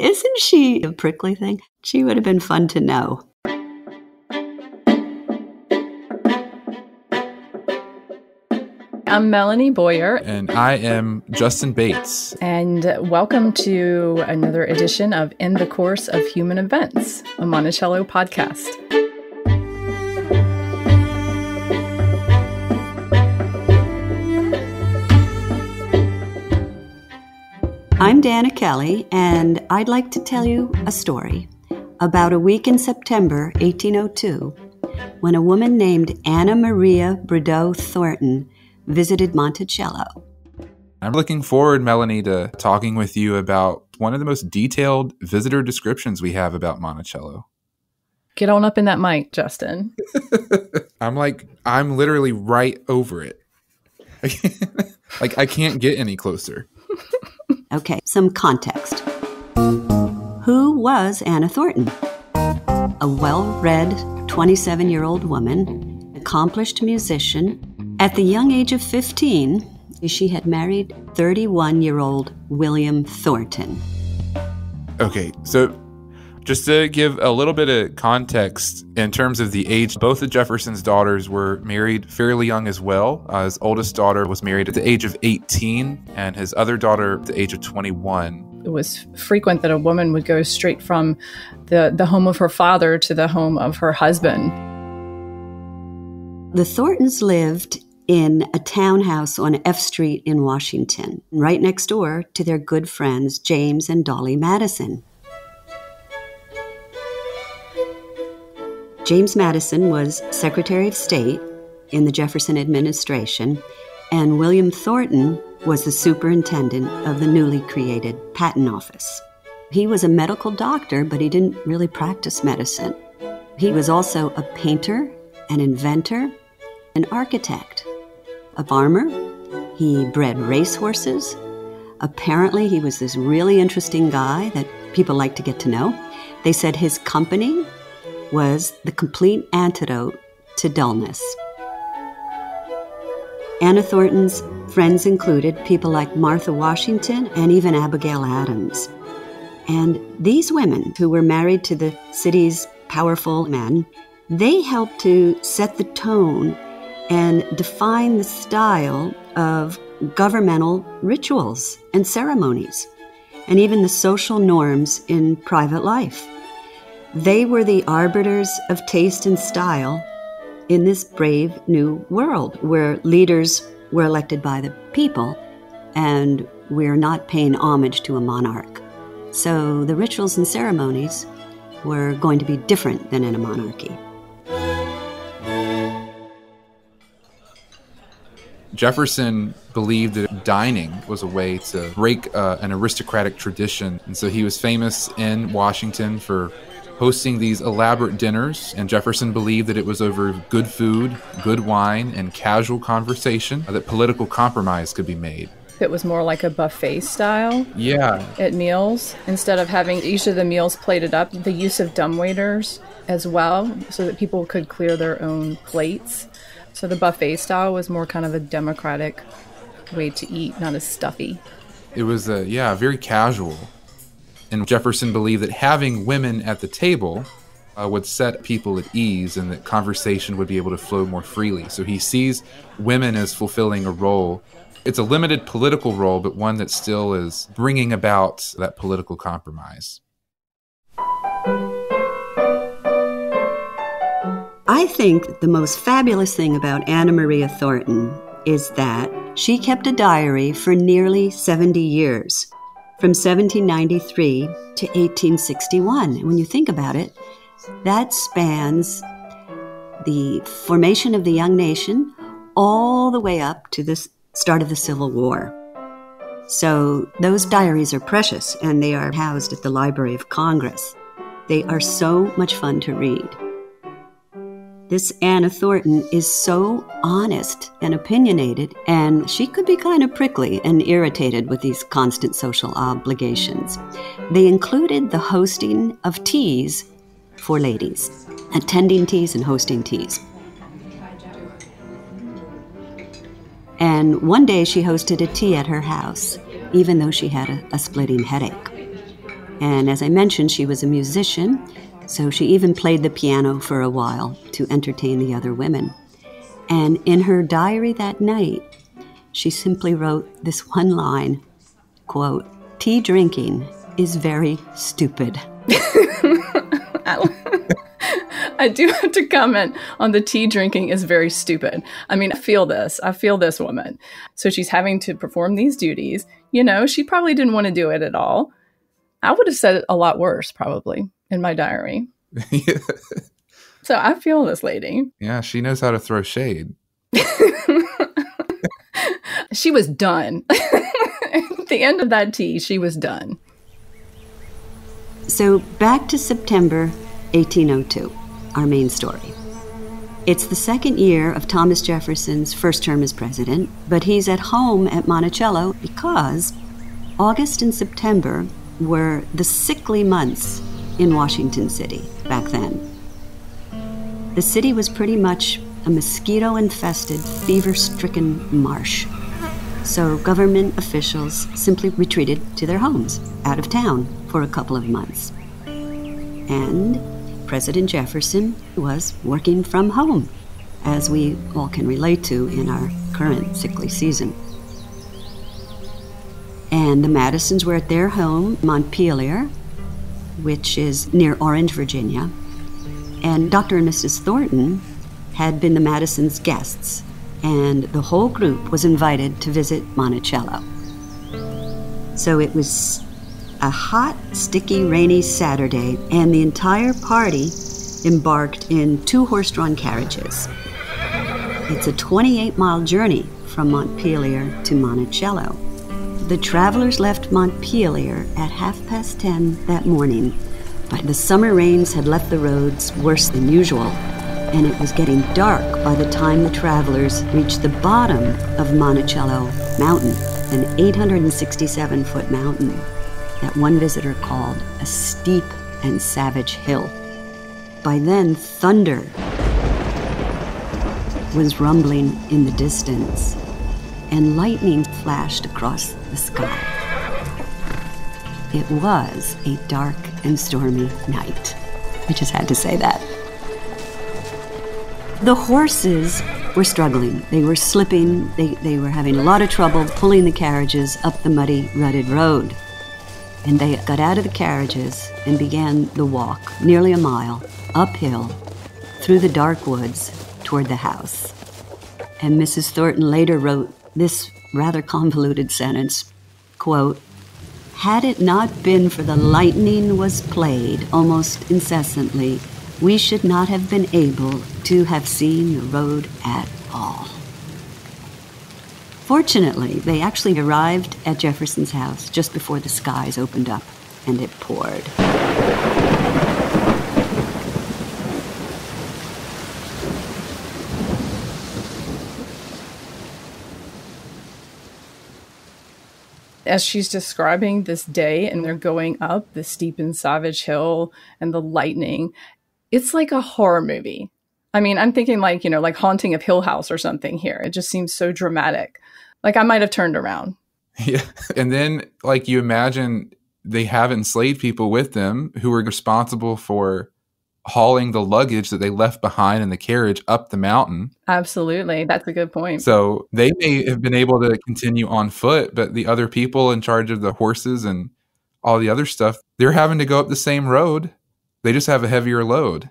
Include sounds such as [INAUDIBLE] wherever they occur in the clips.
Isn't she a prickly thing? She would have been fun to know. I'm Melanie Boyer. And I am Justin Bates. And welcome to another edition of In the Course of Human Events, a Monticello podcast. I'm Danna Kelley, and I'd like to tell you a story about a week in September 1802 when a woman named Anna Maria Brodeau Thornton visited Monticello. I'm looking forward, Melanie, to talking with you about one of the most detailed visitor descriptions we have about Monticello. Get on up in that mic, Justin. [LAUGHS] I'm like, I'm literally right over it. [LAUGHS] like, I can't get any closer. [LAUGHS] okay, some context. Who was Anna Thornton? A well read 27 year old woman, accomplished musician, at the young age of 15, she had married 31 year old William Thornton. Okay, so just to give a little bit of context in terms of the age, both of Jefferson's daughters were married fairly young as well. Uh, his oldest daughter was married at the age of 18, and his other daughter at the age of 21. It was frequent that a woman would go straight from the, the home of her father to the home of her husband. The Thorntons lived in a townhouse on F Street in Washington, right next door to their good friends James and Dolley Madison. James Madison was Secretary of State in the Jefferson administration, and William Thornton was the superintendent of the newly created Patent Office. He was a medical doctor, but he didn't really practice medicine. He was also a painter, an inventor, an architect a farmer. He bred racehorses. Apparently, he was this really interesting guy that people like to get to know. They said his company was the complete antidote to dullness. Anna Thornton's friends included people like Martha Washington and even Abigail Adams. And these women, who were married to the city's powerful men, they helped to set the tone and define the style of governmental rituals and ceremonies, and even the social norms in private life. They were the arbiters of taste and style in this brave new world where leaders were elected by the people and we're not paying homage to a monarch. So the rituals and ceremonies were going to be different than in a monarchy. Jefferson believed that dining was a way to break uh, an aristocratic tradition. And so he was famous in Washington for hosting these elaborate dinners. And Jefferson believed that it was over good food, good wine, and casual conversation that political compromise could be made. It was more like a buffet style. Yeah. At meals, instead of having each of the meals plated up, the use of dumbwaiters as well, so that people could clear their own plates. So the buffet style was more kind of a democratic way to eat, not as stuffy. It was, a, yeah, very casual. And Jefferson believed that having women at the table uh, would set people at ease and that conversation would be able to flow more freely. So he sees women as fulfilling a role. It's a limited political role, but one that still is bringing about that political compromise. I think the most fabulous thing about Anna Maria Thornton is that she kept a diary for nearly 70 years, from 1793 to 1861. And when you think about it, that spans the formation of the young nation all the way up to the start of the Civil War. So those diaries are precious and they are housed at the Library of Congress. They are so much fun to read. This Anna Thornton is so honest and opinionated, and she could be kind of prickly and irritated with these constant social obligations. They included the hosting of teas for ladies, attending teas and hosting teas. And one day she hosted a tea at her house, even though she had a, a splitting headache. And as I mentioned, she was a musician, so she even played the piano for a while to entertain the other women. And in her diary that night, she simply wrote this one line quote, tea drinking is very stupid. [LAUGHS] I do have to comment on the tea drinking is very stupid. I mean, I feel this. I feel this woman. So she's having to perform these duties. You know, she probably didn't want to do it at all. I would have said it a lot worse, probably, in my diary. [LAUGHS] So I feel this lady. Yeah, she knows how to throw shade. [LAUGHS] she was done. [LAUGHS] At the end of that tea, she was done. So back to September 1802, our main story. It's the second year of Thomas Jefferson's first term as president, but he's at home at Monticello because August and September were the sickly months in Washington City back then. The city was pretty much a mosquito infested, fever stricken marsh. So government officials simply retreated to their homes, out of town, for a couple of months. And President Jefferson was working from home, as we all can relate to in our current sickly season. And the Madisons were at their home, Montpelier, which is near Orange, Virginia. And Dr. and Mrs. Thornton had been the Madisons' guests, and the whole group was invited to visit Monticello. So it was a hot, sticky, rainy Saturday, and the entire party embarked in two horse drawn carriages. It's a 28 mile journey from Montpelier to Monticello. The travelers left Montpelier at half past 10 that morning, but the summer rains had left the roads worse than usual, and it was getting dark by the time the travelers reached the bottom of Monticello Mountain, an 867 foot mountain that one visitor called a steep and savage hill. By then, thunder was rumbling in the distance, and lightning flashed across the sky. It was a dark and stormy night. I just had to say that. The horses were struggling. They were slipping. They, they were having a lot of trouble pulling the carriages up the muddy, rutted road. And they got out of the carriages and began the walk, nearly a mile, uphill, through the dark woods toward the house. And Mrs. Thornton later wrote this rather convoluted sentence quote, Had it not been for the lightning was played almost incessantly, we should not have been able to have seen the road at all. Fortunately, they actually arrived at Jefferson's house just before the skies opened up and it poured. As she's describing this day and they're going up the steep and savage hill and the lightning, it's like a horror movie. I mean, I'm thinking like, you know, like Haunting of Hill House or something here. It just seems so dramatic. Like I might have turned around. [LAUGHS] Yeah. And then, like, you imagine they have enslaved people with them who are responsible for hauling the luggage that they left behind in the carriage up the mountain. Absolutely. That's a good point. So they may have been able to continue on foot, but the other people in charge of the horses and all the other stuff, they're having to go up the same road. They just have a heavier load.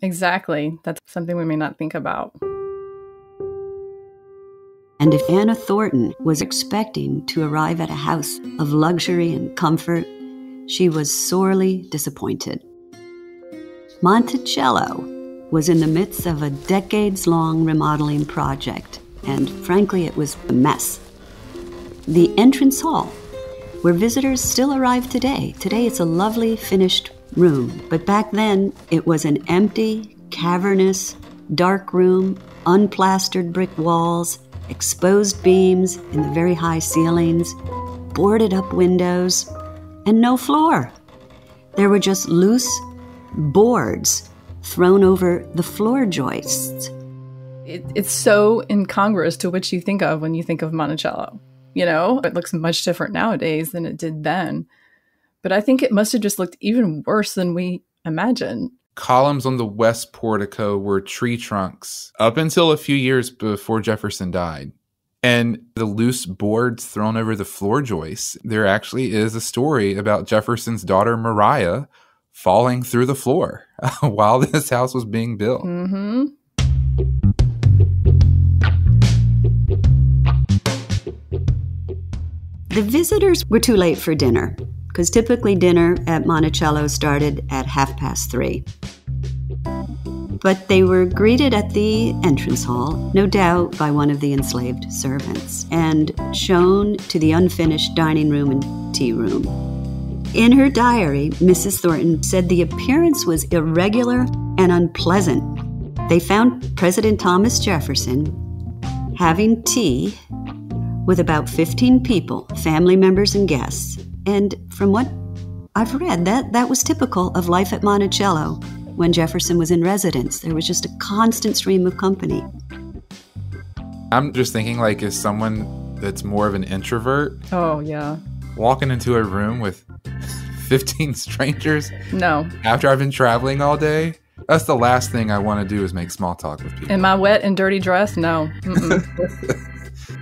Exactly. That's something we may not think about. And if Anna Thornton was expecting to arrive at a house of luxury and comfort, she was sorely disappointed. Monticello was in the midst of a decades long remodeling project, and frankly, it was a mess. The entrance hall, where visitors still arrive today, today it's a lovely finished room, but back then it was an empty, cavernous, dark room, unplastered brick walls, exposed beams in the very high ceilings, boarded up windows, and no floor. There were just loose, boards thrown over the floor joists. It, it's so incongruous to what you think of when you think of Monticello. You know, it looks much different nowadays than it did then. But I think it must have just looked even worse than we imagined. Columns on the west portico were tree trunks up until a few years before Jefferson died. And the loose boards thrown over the floor joists, there actually is a story about Jefferson's daughter Maria falling through the floor [LAUGHS] while this house was being built. Mm-hmm. The visitors were too late for dinner because typically dinner at Monticello started at half past three. But they were greeted at the entrance hall, no doubt by one of the enslaved servants, and shown to the unfinished dining room and tea room. In her diary, Mrs. Thornton said the appearance was irregular and unpleasant. They found President Thomas Jefferson having tea with about 15 people, family members and guests. And from what I've read, that, that was typical of life at Monticello when Jefferson was in residence. There was just a constant stream of company. I'm just thinking, like, is someone that's more of an introvert, Oh, yeah. walking into a room with [LAUGHS] 15 strangers No. after I've been traveling all day, that's the last thing I want to do is make small talk with people. In my wet and dirty dress? No. [LAUGHS]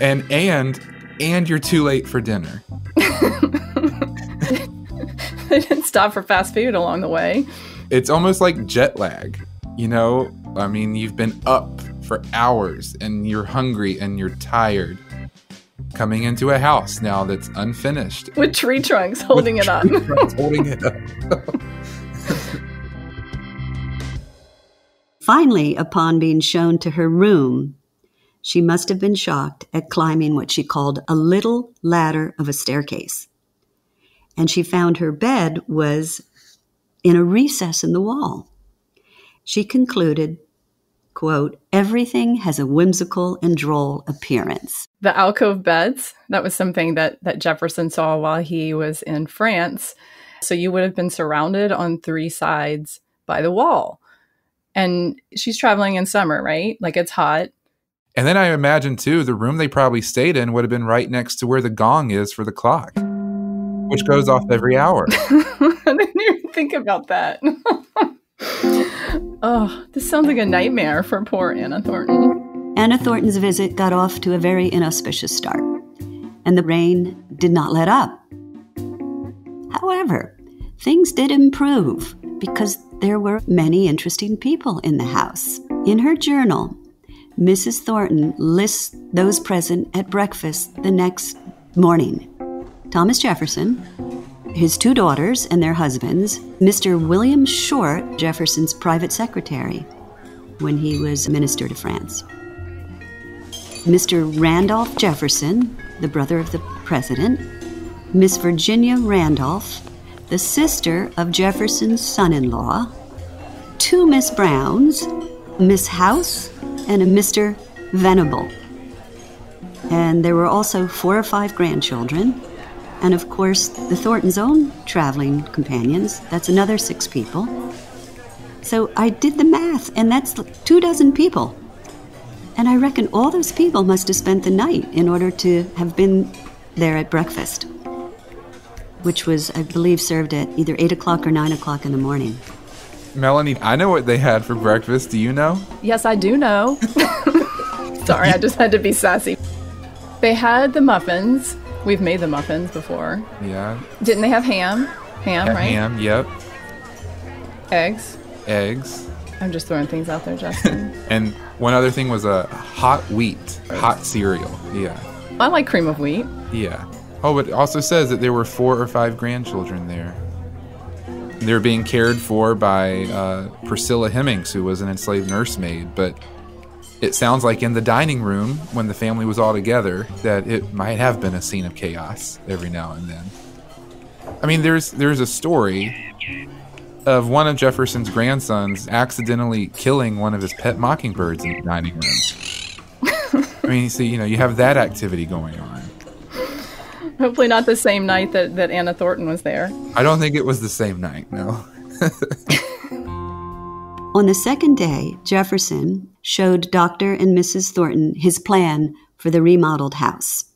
And and and you're too late for dinner. [LAUGHS] they didn't stop for fast food along the way. It's almost like jet lag. You know, I mean, you've been up for hours and you're hungry and you're tired. Coming into a house now that's unfinished. With tree trunks holding it up. holding it up. [LAUGHS] Finally, upon being shown to her room, she must have been shocked at climbing what she called a little ladder of a staircase. And she found her bed was in a recess in the wall. She concluded, quote, everything has a whimsical and droll appearance. the alcove beds that was something that that jefferson saw while he was in france. So you would have been surrounded on three sides by the wall. And she's traveling in summer right? Like it's hot. And then I imagine too, the room they probably stayed in would have been right next to where the gong is for the clock, which goes off every hour. [LAUGHS] i didn't even think about that [LAUGHS] oh this sounds like a nightmare for poor anna thornton Anna Thornton's visit got off to a very inauspicious start, and the rain did not let up. However, things did improve because there were many interesting people in the house. In her journal, Mrs. Thornton lists those present at breakfast the next morning Thomas Jefferson, his two daughters and their husbands, Mr. William Short, Jefferson's private secretary when he was minister to France. Mr. Randolph Jefferson, the brother of the president, Miss Virginia Randolph, the sister of Jefferson's son in law, two Miss Browns, Miss House, and a Mr. Venable. And there were also four or five grandchildren, and of course, the Thorntons' own traveling companions. That's another six people. So I did the math, and that's two dozen people. And I reckon all those people must have spent the night in order to have been there at breakfast, which was, I believe, served at either 8 o'clock or 9 o'clock in the morning. Melanie, I know what they had for breakfast. Do you know? Yes, I do know. [LAUGHS] Sorry, I just had to be sassy. They had the muffins. We've made the muffins before. Yeah. Didn't they have ham? Ham, Had right? Ham, yep. Eggs. Eggs. I'm just throwing things out there, Justin. [LAUGHS] And one other thing was a hot wheat, hot cereal. Yeah. I like cream of wheat. Yeah. Oh, but it also says that there were four or five grandchildren there. They were being cared for by uh, Priscilla Hemmings, who was an enslaved nursemaid. But it sounds like in the dining room, when the family was all together, that it might have been a scene of chaos every now and then. I mean, there's there's a story of one of Jefferson's grandsons accidentally killing one of his pet mockingbirds in the dining room. [LAUGHS] I mean, so you know, you have that activity going on. Hopefully not the same night that, that Anna Thornton was there. I don't think it was the same night. No. [LAUGHS] On the second day, Jefferson showed Dr. and Mrs. Thornton his plan for the remodeled house.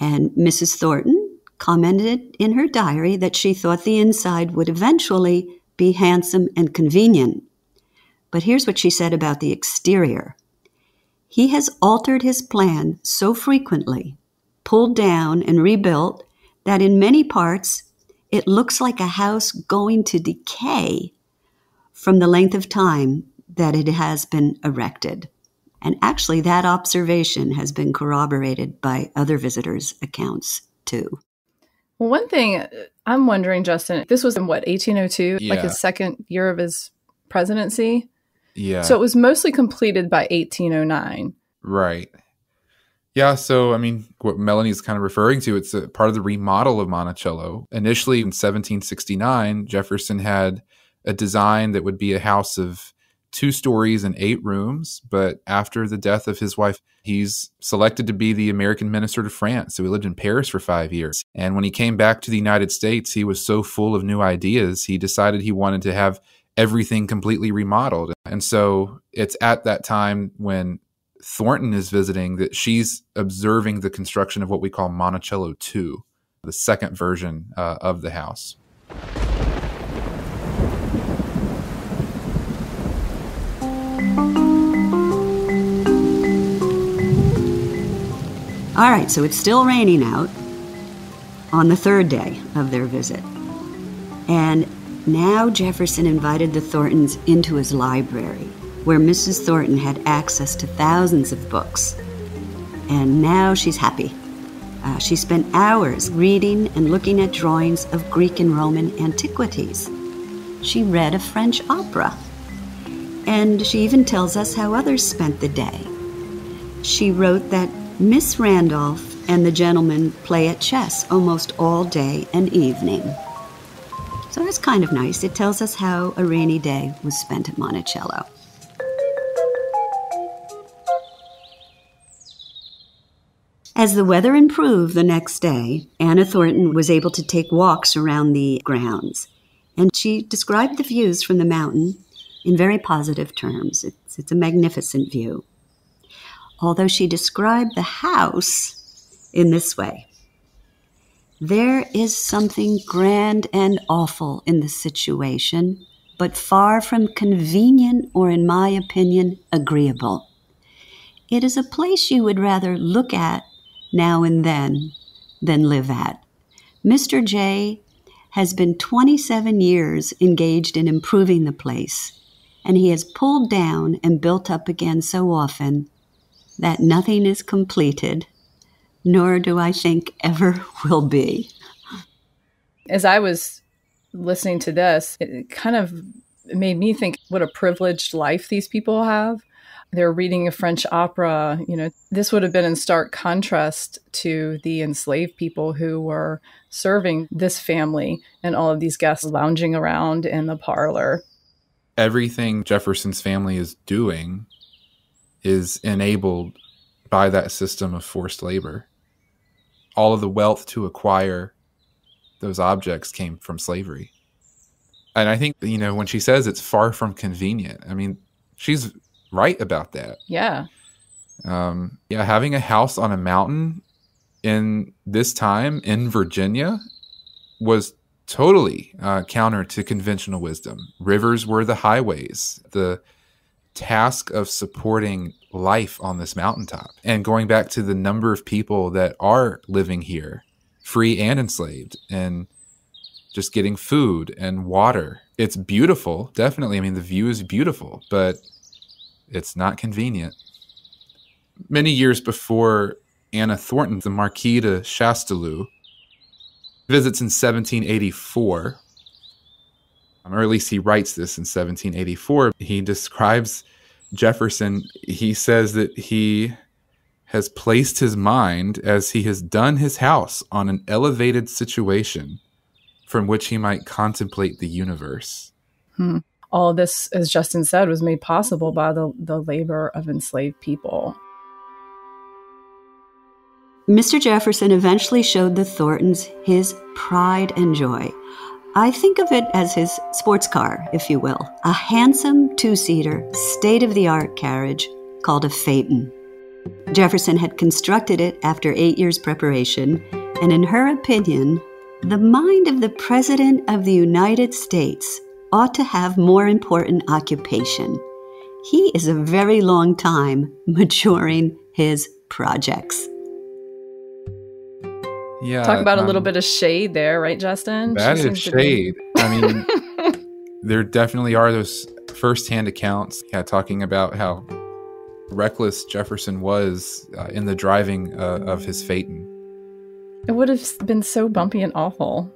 And Mrs. Thornton commented in her diary that she thought the inside would eventually be handsome and convenient. But here's what she said about the exterior He has altered his plan so frequently, pulled down and rebuilt, that in many parts it looks like a house going to decay from the length of time that it has been erected. And actually, that observation has been corroborated by other visitors' accounts too. Well, one thing uh, I'm wondering, Justin, this was in what, 1802? Yeah. Like his second year of his presidency? Yeah. So it was mostly completed by 1809. Right. Yeah, so I mean, what Melanie's kind of referring to, it's a part of the remodel of Monticello. Initially in 1769, Jefferson had a design that would be a house of two stories and eight rooms. But after the death of his wife, he's selected to be the American minister to France. So he lived in Paris for five years. And when he came back to the United States, he was so full of new ideas, he decided he wanted to have everything completely remodeled. And so it's at that time when Thornton is visiting that she's observing the construction of what we call Monticello 2, the second version uh, of the house. All right, so it's still raining out on the third day of their visit. And now Jefferson invited the Thorntons into his library, where Mrs. Thornton had access to thousands of books. And now she's happy. Uh, she spent hours reading and looking at drawings of Greek and Roman antiquities. She read a French opera. And she even tells us how others spent the day. She wrote that Miss Randolph and the gentleman play at chess almost all day and evening. So that's kind of nice. It tells us how a rainy day was spent at Monticello. As the weather improved the next day, Anna Thornton was able to take walks around the grounds, and she described the views from the mountain in very positive terms. It's, it's a magnificent view. Although she described the house in this way There is something grand and awful in the situation, but far from convenient or, in my opinion, agreeable. It is a place you would rather look at now and then than live at. Mr. J has been 27 years engaged in improving the place, and he has pulled down and built up again so often that nothing is completed, nor do I think ever [LAUGHS] will be. As I was listening to this, it kind of made me think what a privileged life these people have. They're reading a French opera. You know, this would have been in stark contrast to the enslaved people who were serving this family and all of these guests lounging around in the parlor. Everything Jefferson's family is doing is enabled by that system of forced labor. All of the wealth to acquire those objects came from slavery. And I think, you know, when she says it's far from convenient, I mean, she's right about that. Yeah. Um, yeah, having a house on a mountain in this time in Virginia was totally uh, counter to conventional wisdom. Rivers were the highways. The task of supporting life on this mountaintop and going back to the number of people that are living here, free and enslaved, and just getting food and water. It's beautiful, definitely. I mean, the view is beautiful, but it's not convenient. Many years before Anna Thornton, the Marquis de Chastellux, visits in 1784, um, or at least he writes this in 1784. He describes Jefferson. He says that he has placed his mind, as he has done his house, on an elevated situation from which he might contemplate the universe. Hmm. All this, as Justin said, was made possible by the, the labor of enslaved people. Mr. Jefferson eventually showed the Thorntons his pride and joy. I think of it as his sports car, if you will, a handsome two seater, state of the art carriage called a Phaeton. Jefferson had constructed it after eight years' preparation, And in her opinion, the mind of the President of the United States ought to have more important occupation. He is a very long time maturing his projects. Yeah. Talk about a little um, bit of shade there, right, Justin? That She is shade. I mean, [LAUGHS] there definitely are those firsthand accounts, yeah, talking about how reckless Jefferson was uh, in the driving uh, of his Phaeton. It would have been so bumpy and awful.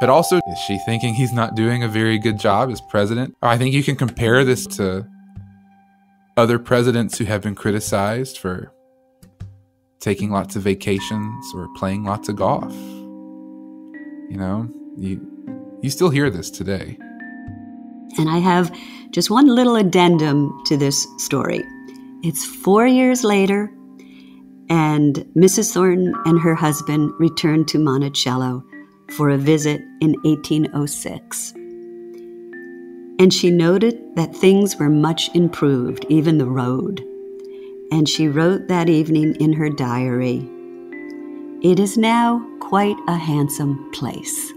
But also, is she thinking he's not doing a very good job as president? I think you can compare this to other presidents who have been criticized for taking lots of vacations or playing lots of golf. You know, you you still hear this today. And I have just one little addendum to this story. It's four years later, and Mrs. Thornton and her husband returned to Monticello for a visit in 1806. And she noted that things were much improved, even the road. And she wrote that evening in her diary It is now quite a handsome place.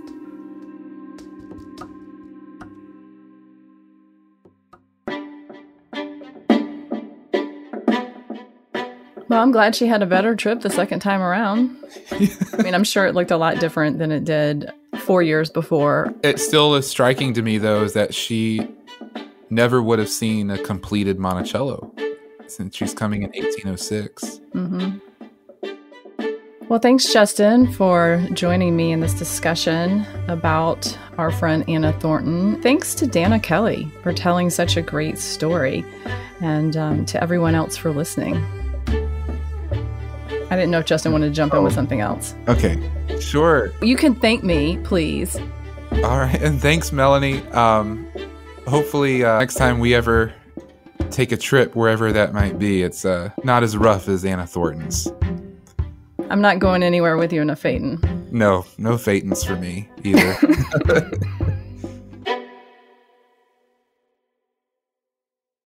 Well, I'm glad she had a better trip the second time around. I mean, I'm sure it looked a lot different than it did four years before. It still is striking to me, though, is that she never would have seen a completed Monticello since she's coming in 1806. Well, thanks, Justin, for joining me in this discussion about our friend Anna Thornton. Thanks to Danna Kelley for telling such a great story, and um, to everyone else for listening. I didn't know if Justin wanted to jump in with something else. Okay, sure. You can thank me, please. All right, and thanks, Melanie. Um, hopefully, uh, next time we ever take a trip, wherever that might be, it's uh, not as rough as Anna Thornton's. I'm not going anywhere with you in a Phaeton. No, no Phaetons for me either. [LAUGHS]